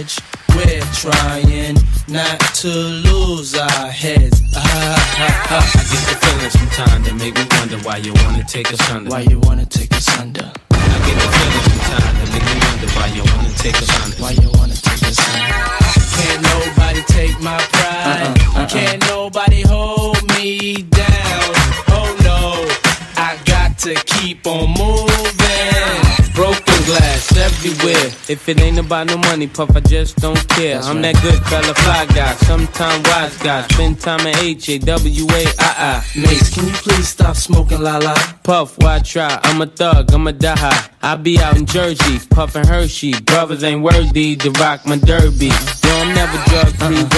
edge. We're trying not to lose our heads. Ah, ah, ah. I get the feeling sometimes that make me wonder why you wanna take us under. Why you wanna take us under? I get the feeling sometimes that make me wonder why you wanna take us under. Why you wanna take us under? Can't nobody take my pride. Uh-uh, uh-uh. Can't nobody hold me down. Oh no, I got to keep on moving. Everywhere. If it ain't about no money, puff, I just don't care. That's I'm right. that good fella, fly guy, sometime wise guy. Spend time at H A W A I I. Mase, can you please stop smoking la la? Puff, why try? I'm a thug, I'm a die high. I be out in Jersey, puffin' Hershey. Brothers ain't worthy to rock my derby. Yo, I'm never drug free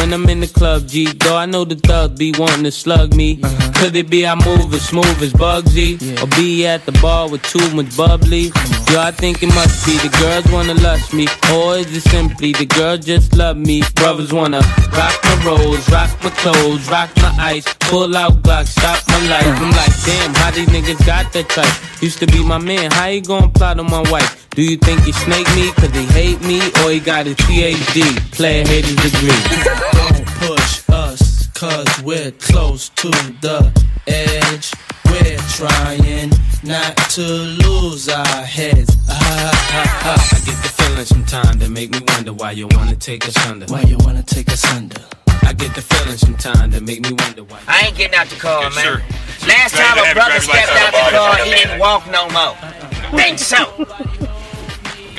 when I'm in the club, G. Though I know the thug be wanting to slug me. Uh-huh. Could it be I move as smooth as Bugsy? Or be at the bar with too much bubbly? Yo, I think it must be the girls wanna lust me. Or is it simply the girls just love me? Brothers wanna rock my rolls, rock my clothes, rock my ice, pull out Glock, stop my life. Uh-huh. I'm like, damn, how these niggas got that type? Used to be my man, how he gon' plot on my wife? Do you think he snake me cause he hate me? Or he got a PhD, player haters degree? Don't push us, cause we're close to the edge. We're trying not to lose our heads. Ah, ah, ah. I get the feeling sometimes that make me wonder why you wanna take us under. Why you wanna take us under? I get the feeling sometimes that make me wonder why. I ain't getting out the car, Yes, man. sir. Last time a brother stepped out the the car, he didn't walk no more. Think so?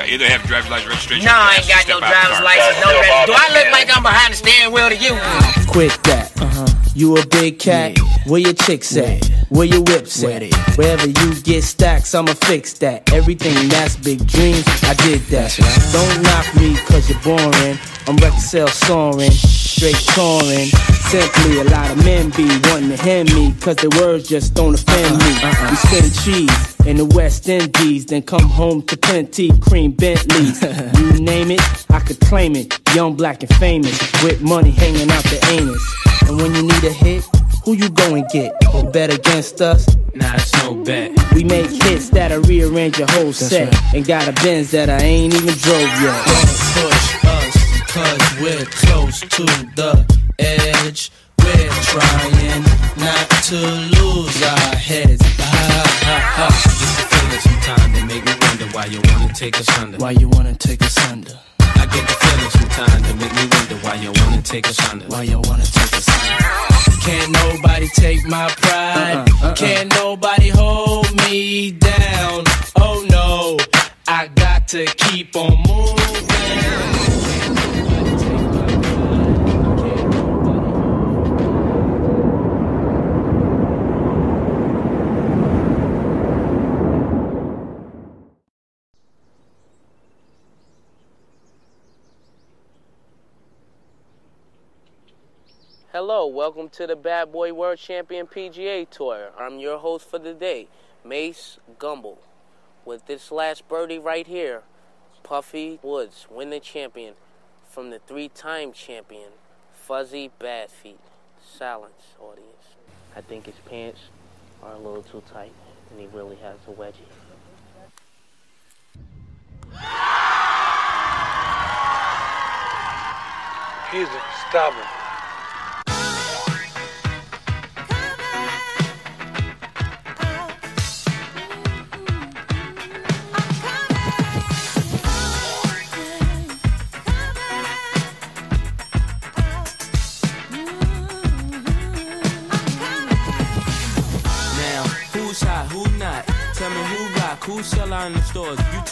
Got either have driver's license registration. No, or I ain't got no out driver's license, no rest. Do I look like I'm behind the steering wheel to you? Quit that. Uh-huh. You a big cat. Where your chicks at? Where your whips at? Wherever you get stacks, I'ma fix that. Everything that's big dreams, I did that. Don't knock me cause you're boring. I'm record sales soaring, straight touring. Simply a lot of men be wanting to hand me cause the words just don't offend me. We spend cheese in the West Indies, then come home to plenty cream Bentleys. you name it, I could claim it. Young, black, and famous, with money hanging out the anus. And when you need a hit, who you go and get? You bet against us? Nah, it's no bet. We make hits that'll rearrange your whole set. And got a Benz that I ain't even drove yet. Don't push us, cause we're close to the edge. We're trying not to lose our heads. Ah, ah, ah. I get the feeling sometimes that make me wonder why you wanna take us under. Why you wanna take us under? I get the feeling sometimes that make me wonder why you wanna take us under. Why you wanna take us under? Can't nobody take my pride. Can't nobody hold me down. Oh no, I got to keep on moving. Hello, welcome to the Bad Boy World Champion PGA Tour. I'm your host for the day, Mase Gumble. With this last birdie right here, Puffy Woods, win the champion from the three-time champion, Fuzzy Badfeet. Silence, audience. I think his pants are a little too tight, and he really has a wedgie. He's a stubborn.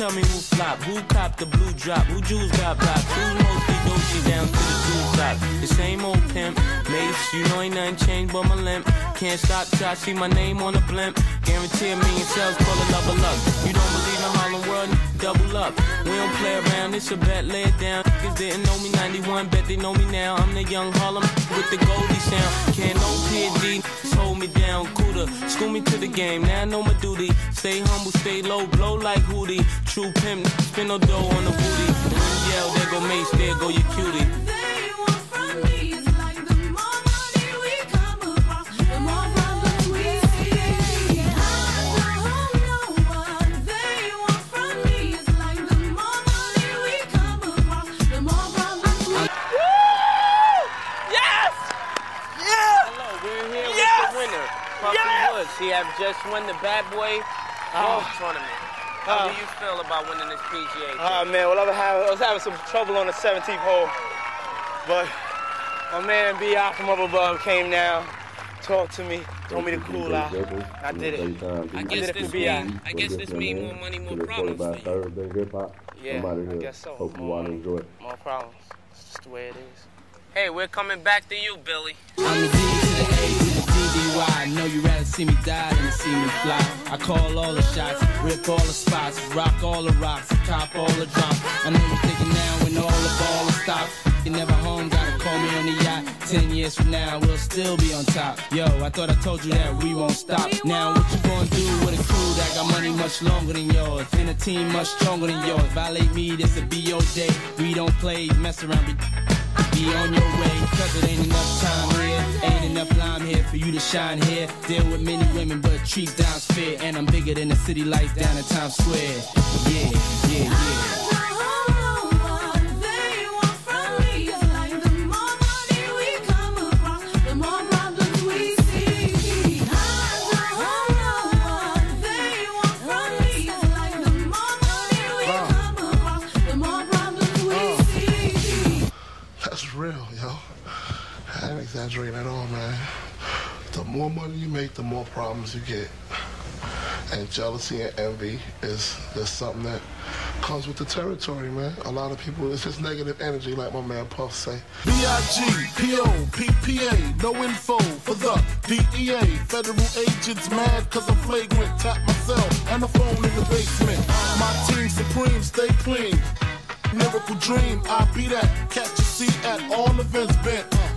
Tell me who flop, who cop the blue drop, who jewels got blocks, who's mostly Dolce down to the two top. The same old pimp, Mase, you know ain't nothing changed but my limp. Can't stop till I see my name on the blimp. Guarantee a million sales, it love or luck. You don't believe in Harlem World, double up. We don't play around, it's a bet, lay it down. Niggas didn't know me 91, bet they know me now. I'm the young Harlem with the Goldie sound. Can't no PD, hold me down, cooler. School me to the game, now I know my duty. Stay humble, stay low, blow like Hootie. True pimp, spin no dough on the booty. Yell, there go Mase, there go your cutie. Have just won the Bad Boy Golf oh. Tournament. How oh. do you feel about winning this PGA? Oh man, well I was, having, I was having some trouble on the 17th hole, but my man B.I. from up above came down, talked to me, told me to cool out. I did it. I guess did it for this B.I. I guess this mean more money, more problems for you. Thursday hip hop. Yeah, I'm out of I here. guess so. Hope you More all enjoy it. More problems. It's just the way it is. Hey, we're coming back to you, Billy. DDY. Know you rather see me die than see me fly. I call all the shots, rip all the spots, rock all the rocks, cop all the drops. I know you're thinking now when all the ball is stopped. You never home, gotta call me on the yacht. Ten years from now, we'll still be on top. Yo, I thought I told you that we won't stop. Now, what you gonna do with a crew that got money much longer than yours? And a team much stronger than yours. Violate me, this a be your day. We don't play, mess around, be be on your way, cause it ain't enough time here for you to shine here. Deal with many women, but treat down's fair. And I'm bigger than the city lights down in Times Square. Yeah, yeah, yeah. That's real, yo. I ain't exaggerating at all, man. The more money you make, the more problems you get. And jealousy and envy is, just something that comes with the territory, man. A lot of people, it's just negative energy, like my man Puff say. B-I-G-P-O-P-P-A, no info for the DEA. Federal agents mad cause I'm flagrant. Tap myself and the phone in the basement. My team supreme, stay clean. Miracle dream, I be that. Catch a seat at all events bent. Uh,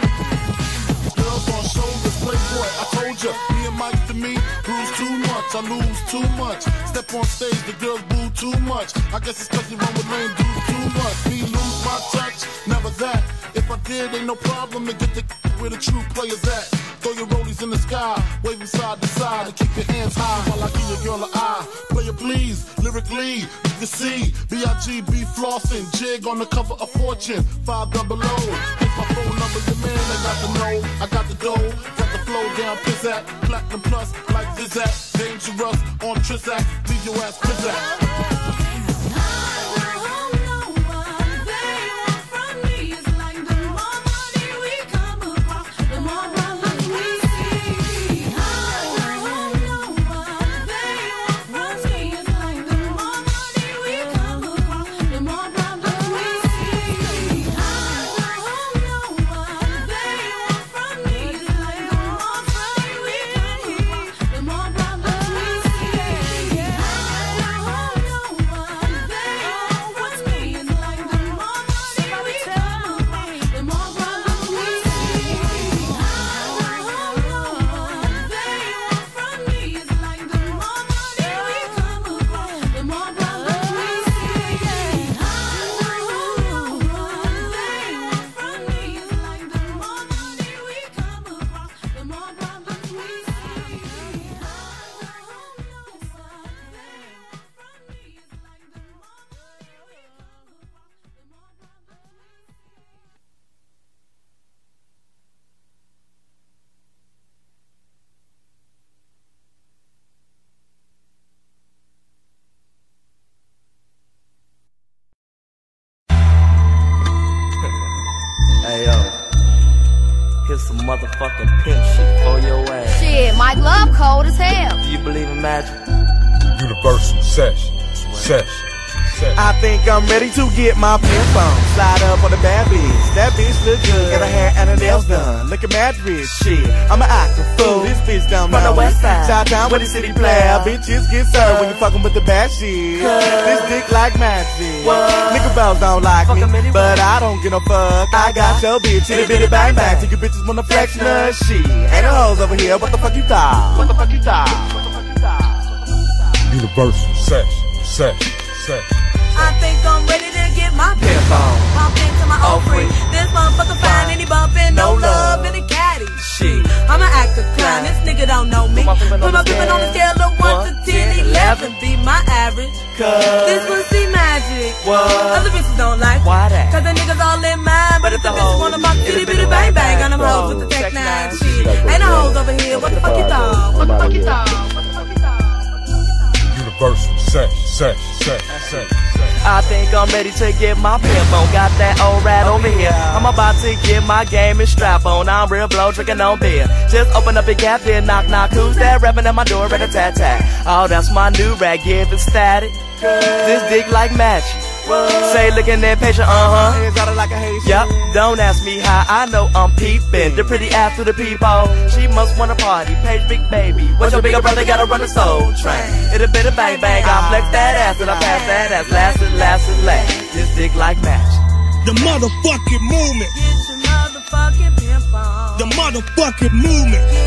Girls on shoulders, playboy. I told ya, me and Mike to me, bruise too much. I lose too much. Step on stage, the girls boo too much. I guess it's cause you run with lame dudes too much. Me lose my touch, never that. If I did, ain't no problem to get the where the true players at. Throw your rollies in the sky, them side to side, and keep your hands high while I give your girl an eye. Play it please, lyrically, can see. B.I.G.B. flossing, jig on the cover of Fortune, five double O. Here's my phone number, your man, I got the know, I got the dough, got the flow down, piss at, platinum plus, like Zizak, dangerous on Trizak, leave your ass pizzat. Hey motherfucking pimp shit for your ass. Shit, Mike Love cold as hell. Do you believe in magic? Universal session, session, session. I think I'm ready to get my pimp on. Slide up nails done. Looking mad rich. Shit, I'm an actor fool. This bitch down From the west side. Shot town where the city player. Bitches get served when you fucking with the bad shit. This dick like magic. Nigga bells don't like Fuck 'em me, anyway. but I don't give no fuck. I got your bitch. Itty bitty bang bang. Take your bitches wanna flex nut shit. Ain't no hoes over here. What the fuck you thought? What the fuck you thought? What the fuck you thought? Universal session, session, session. I think I'm ready to get my Pimp on. Bump into my old freak. This motherfucker fine and he bumping, no No love. love in the caddy. Shit. I'm an actor clown, this nigga don't know me. Put my pimpin' on the pimpin' on the scale. scale of 1 to 10, 10, 11. Be my average. Cause This pussy magic. What? Other bitches don't like it. Why that? Cause the niggas all in mine. But if the bitches wanna box, itty bitty bitty bang bang. On them hoes with the tech nine shit. Ain't no hoes over here. What the fuck you thought? What the fuck you thought? verse say, say, say, say. I think I'm ready to get my pimp on. Got that old rat over here. I'm about to get my game and strap on. I'm real blow, drinking on beer. Just open up your gap, then knock, knock. Who's that Rapping at my door, rat a tat tat. Oh, that's my new rag, giving static. This dick like magic. Say looking at patient, uh huh. Got like. Yep, don't ask me how I know I'm peeping. The pretty ass to the people. She must wanna party. Page big baby. What's your bigger brother gotta run the soul train? It'll be a bang bang. I flex that ass and I pass that ass. Last and last and last. This dick like magic. The motherfucking movement. Get your motherfucking pimp on. The motherfucking movement.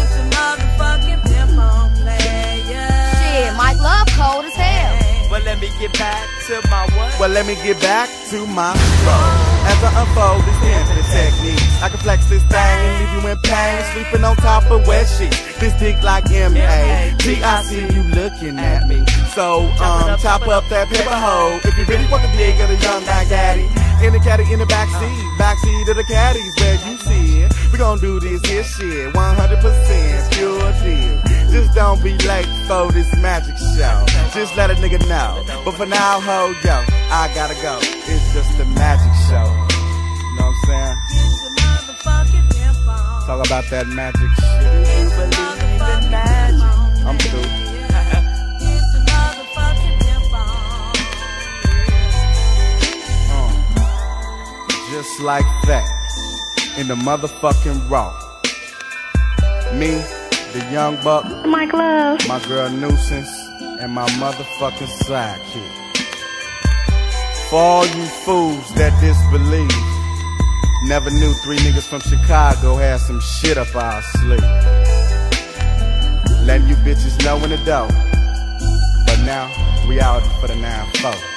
Me get back to my what? Well, let me get back to my flow. As I unfold this infinite techniques, I can flex this thing and leave you in pain. Sleeping on top of wet sheets. This dick like M.A. G, I see you looking at me. So, um, chop up that paper hoe. If you really want the dick of the young guy gaddy. In the caddy in the backseat, backseat of the caddies where you see it. We gon' do this here shit, 100% pure deal. Just don't be late for this magic show. Just let a nigga know. But for now, ho, yo, I gotta go. It's just a magic show. You know what I'm saying? Talk about that magic shit. I'm through. Uh, just like that. In the motherfucking raw. Me, the young buck, Mike Love. my girl Nuisance, and my motherfucking sidekick. For all you fools that disbelieve, never knew three niggas from Chicago had some shit up our sleeve. Letting you bitches know in the dough. But now, we out for the 9-4. Ho.